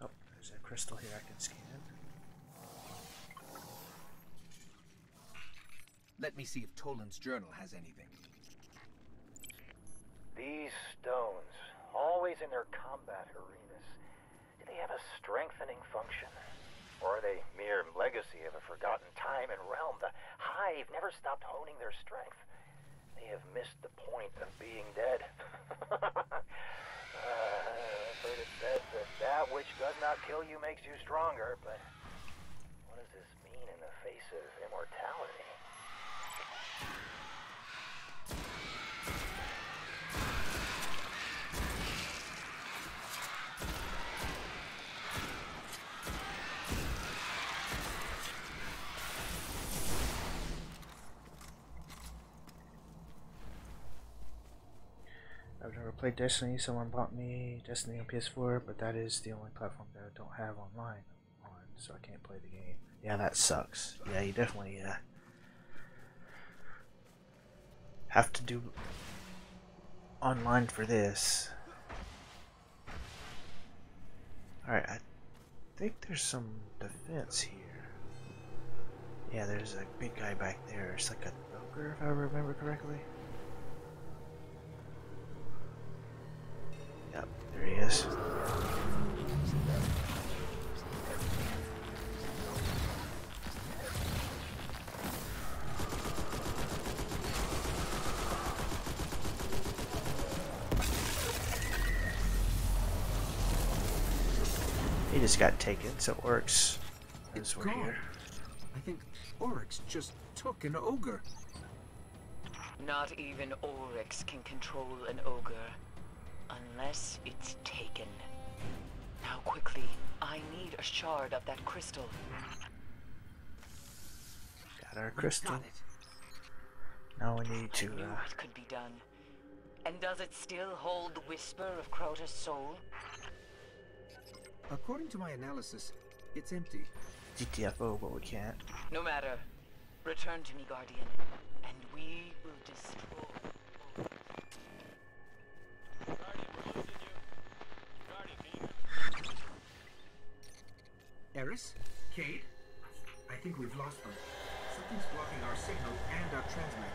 Oh, there's a crystal here I can scan. Let me see if Toland's journal has anything. These stones, always in their combat arenas, do they have a strengthening function? Or are they mere legacy of a forgotten time and realm? The Hive never stopped honing their strength. They have missed the point of being dead. uh, I've heard it said that that which does not kill you makes you stronger, but what does this mean in the face of immortality? I've never played Destiny. Someone bought me Destiny on PS4, but that is the only platform that I don't have online on, so I can't play the game. Yeah, that sucks. Yeah, you definitely uh, have to do online for this. Alright, I think there's some defense here. Yeah, there's a big guy back there. It's like a ogre, if I remember correctly. Yep, there he is. He just got taken, so Oryx is we're gone. here. I think Oryx just took an ogre. Not even Oryx can control an ogre. Unless it's taken. Now quickly, I need a shard of that crystal. Got our crystal. Now we need to. I knew Uh, it could be done. And does it still hold the whisper of Crota's soul? According to my analysis, it's empty. GTFO, but we can't. No matter. Return to me, Guardian, and we will destroy. Cayde, I think we've lost them. Something's blocking our signal and our transmit.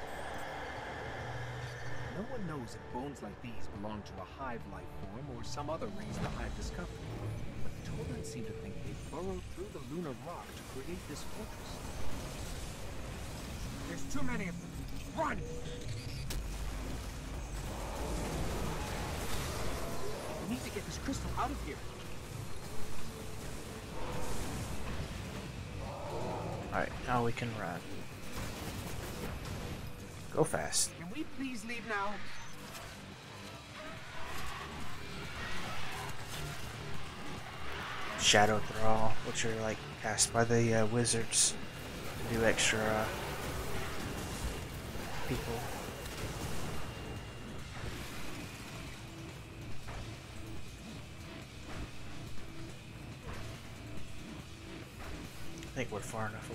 No one knows if bones like these belong to a hive life form or some other race the hive discovered. But the Toland seem to think they burrowed through the lunar rock to create this fortress. There's too many of them. Run! We need to get this crystal out of here. Now we can run. Go fast. Can we please leave now? Shadow Thrall, which are like cast by the uh, wizards to do extra uh, people.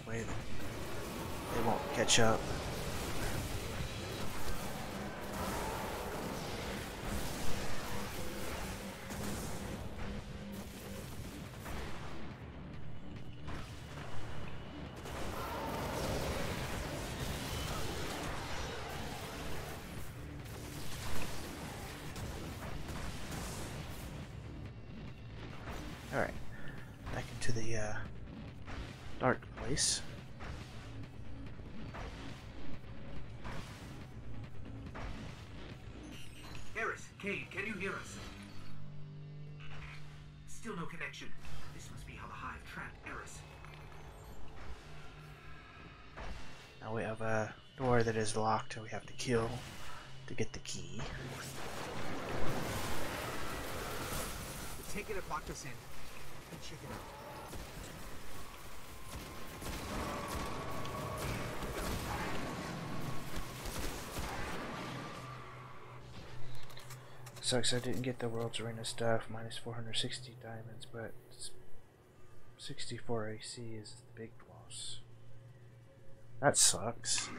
Away they won't catch up. That is locked and we have to kill to get the key. The ticket had locked us in. Let's check it out. Sucks I didn't get the World's Arena stuff, minus 460 diamonds, but 64 AC is the big loss. That sucks.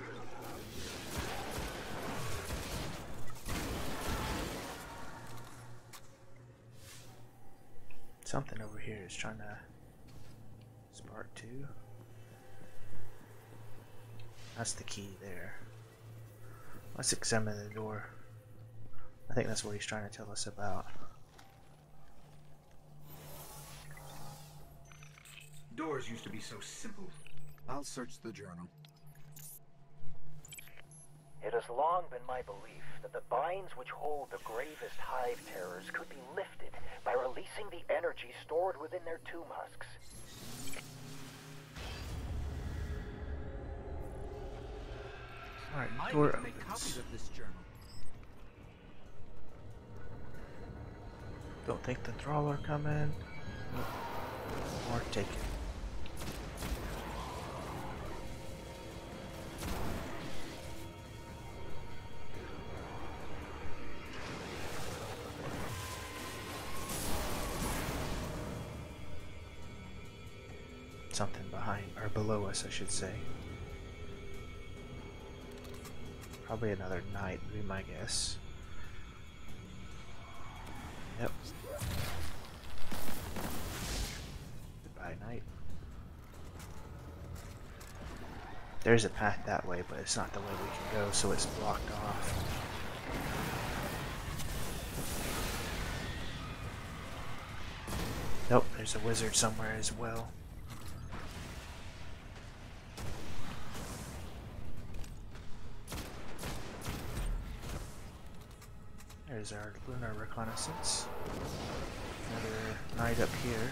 Something over here is trying to spark too. That's the key there. Let's examine the door. I think that's what he's trying to tell us about. Doors used to be so simple. I'll search the journal. It has long been my belief that the binds which hold the gravest hive terrors could be lifted by releasing releasing the energy stored within their tomb husks. Alright, Might door need to make copies of this journal. Don't think the thrall are coming. Or take it. Us, I should say. Probably another knight, would be my guess. Yep. Goodbye, knight. There's a path that way, but it's not the way we can go, so it's blocked off. Nope, there's a wizard somewhere as well. There's our lunar reconnaissance. Another knight up here.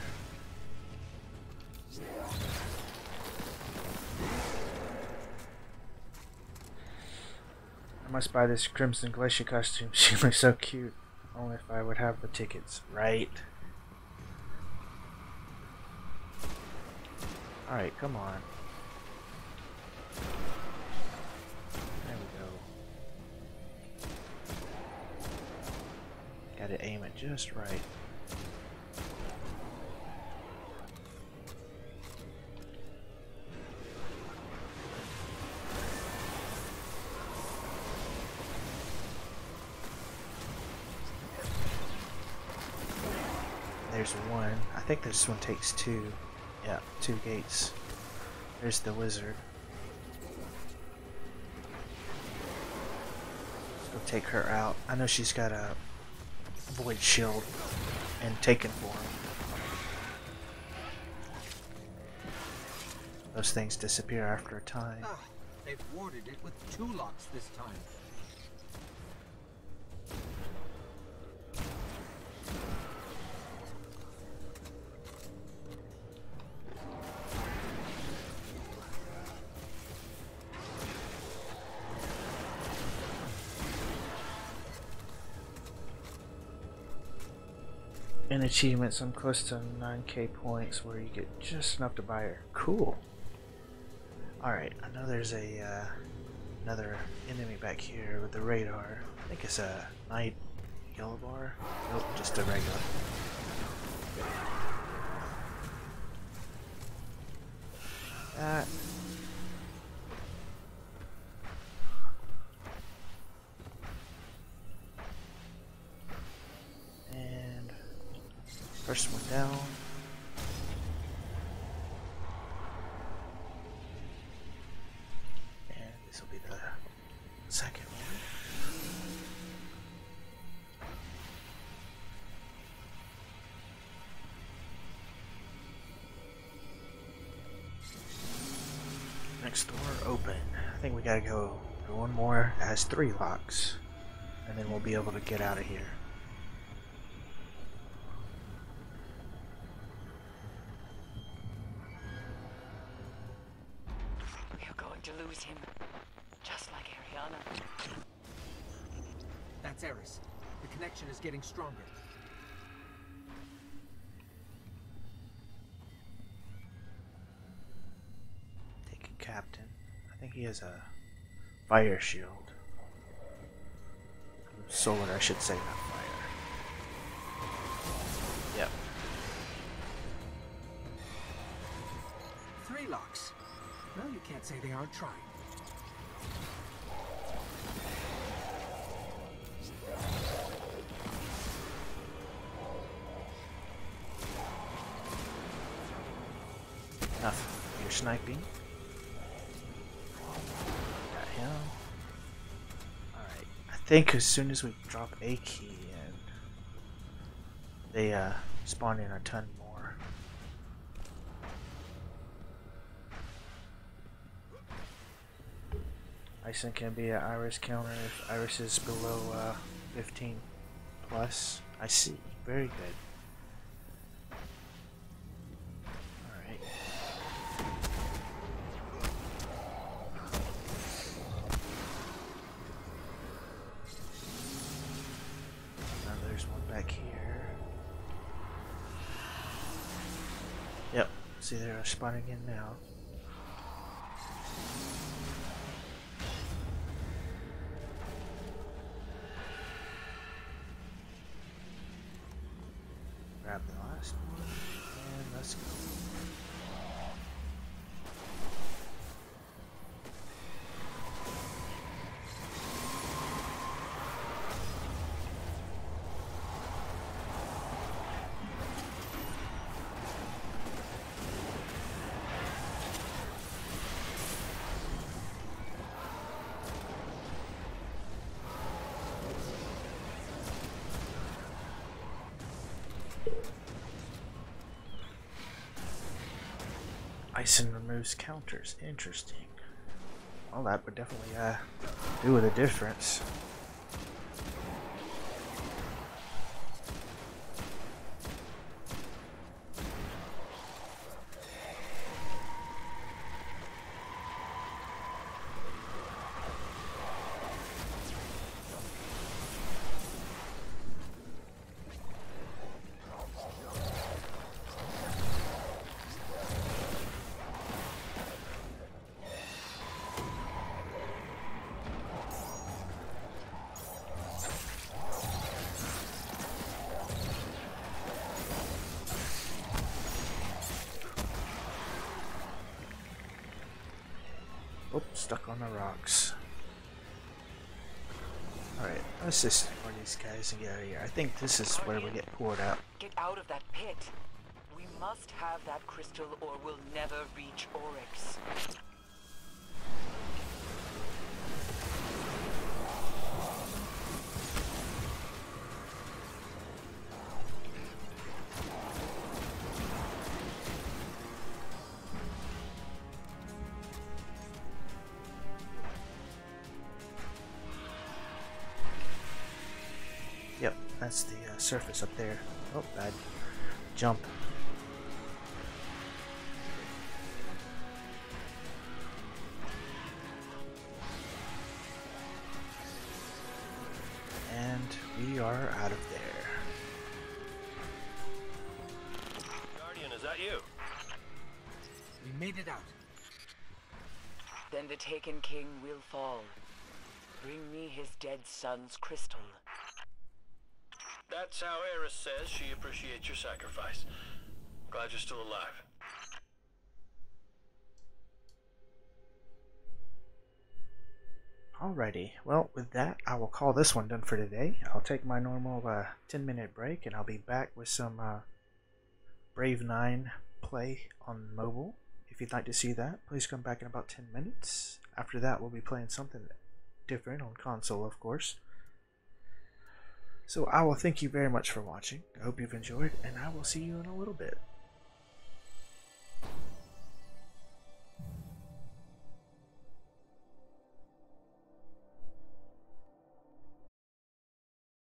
I must buy this Crimson Glacier costume. She looks so cute. Only if I would have the tickets. Right. Alright, come on. Gotta aim it just right. There's one. I think this one takes two. Yeah, two gates. There's the wizard. Let's go take her out. I know she's got a void shield and taken form. Those things disappear after a time. Ah, they've warded it with two locks this time. Achievements, I'm close to 9k points where you get just enough to buy her. Cool. Alright, I know there's a uh, another enemy back here with the radar. I think it's a knight yellow bar. Nope, just a regular. That. More. It has three locks. And then we'll be able to get out of here. We're going to lose him. Just like Ariana. That's Eris. The connection is getting stronger. Taken Captain. I think he has a fire shield. Solar, I should say, not fire. Yep. Three locks. Well, you can't say they aren't trying. Nothing. You're sniping. Think as soon as we drop a key in, they uh, spawn in a ton more. Ison can be an iris counter if iris is below uh, 15 plus. I see. Very good. See they're spawning in now. Ison removes counters. Interesting. Well, that would definitely uh, do with a difference. Stuck on the rocks. Alright, let's just ignore these guys and get out of here. I think this is where we get poured out. Get out of that pit. We must have that crystal or we'll never reach Oryx. That's the uh, surface up there. Oh, bad jump. And we are out of there. Guardian, is that you? We made it out. Then the Taken King will fall. Bring me his dead son's crystal. How Eris says she appreciates your sacrifice. Glad you're still alive. Alrighty, well, with that, I will call this one done for today. I'll take my normal uh, 10 minute break and I'll be back with some uh, Brave 9 play on mobile. If you'd like to see that, please come back in about 10 minutes. After that, we'll be playing something different on console, of course. So I will thank you very much for watching. I hope you've enjoyed, and I will see you in a little bit.